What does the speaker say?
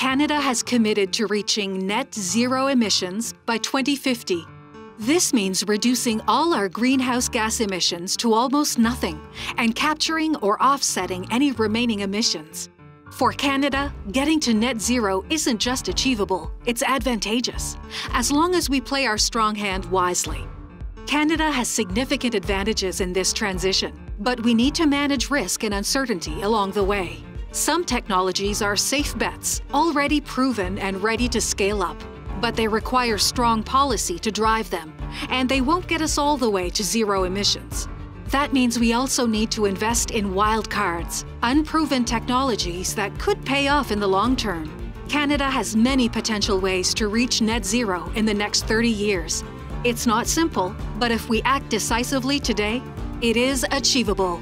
Canada has committed to reaching net zero emissions by 2050. This means reducing all our greenhouse gas emissions to almost nothing and capturing or offsetting any remaining emissions. For Canada, getting to net zero isn't just achievable, it's advantageous, as long as we play our strong hand wisely. Canada has significant advantages in this transition, but we need to manage risk and uncertainty along the way. Some technologies are safe bets, already proven and ready to scale up, but they require strong policy to drive them, and they won't get us all the way to zero emissions. That means we also need to invest in wildcards, unproven technologies that could pay off in the long term. Canada has many potential ways to reach net zero in the next 30 years. It's not simple, but if we act decisively today, it is achievable.